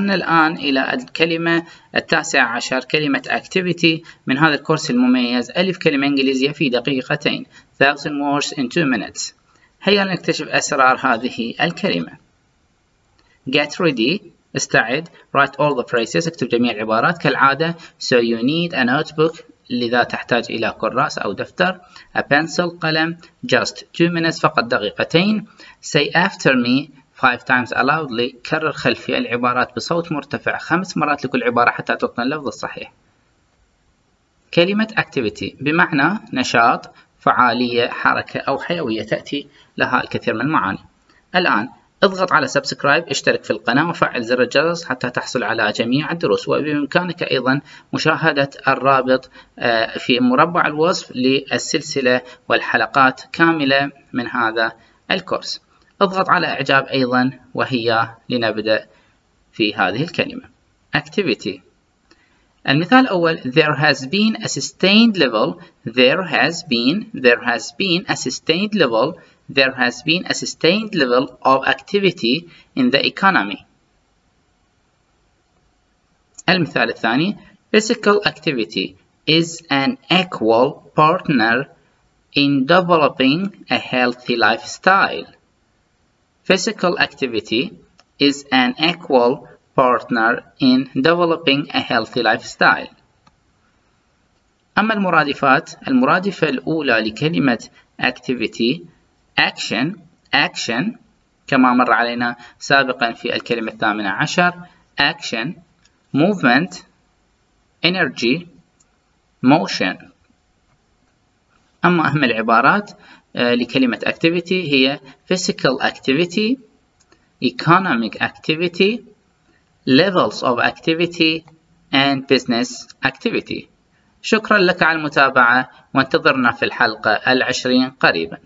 وصلنا الآن إلى الكلمة التاسعة عشر كلمة activity. من هذا الكورس المميز ألف كلمة إنجليزية في دقيقتين. 1000 words in 2 minutes. هيا نكتشف أسرار هذه الكلمة. Get ready. استعد. Write all the phrases. اكتب جميع العبارات كالعادة so you need a notebook لذا تحتاج إلى كراس أو دفتر. A pencil قلم. just 2 minutes فقط دقيقتين. Say after me. Five times aloudly كرر خلفي العبارات بصوت مرتفع. خمس مرات لكل عبارة حتى تتقن اللفظ الصحيح. كلمة activity بمعنى نشاط فعالية حركة أو حيوية تأتي لها الكثير من المعاني. الآن اضغط على سبسكرايب اشترك في القناة وفعل زر الجرس حتى تحصل على جميع الدروس. وبإمكانك أيضا مشاهدة الرابط آه، في مربع الوصف للسلسلة والحلقات كاملة من هذا الكورس. اضغط على إعجاب أيضا وهي لنبدأ في هذه الكلمة activity المثال الأول there has been a sustained level there has been there has been a sustained level there has been a sustained level of activity in the economy المثال الثاني physical activity is an equal partner in developing a healthy lifestyle Physical activity is an equal partner in developing a healthy lifestyle. أما المرادفات المرادفة الأولى لكلمة activity action action كما مر علينا سابقا في الكلمة الثامنة عشر action movement energy motion أما أهم العبارات آه، لكلمة activity هي physical activity economic activity levels of activity and business activity شكرا لك على المتابعة وانتظرنا في الحلقة العشرين قريبا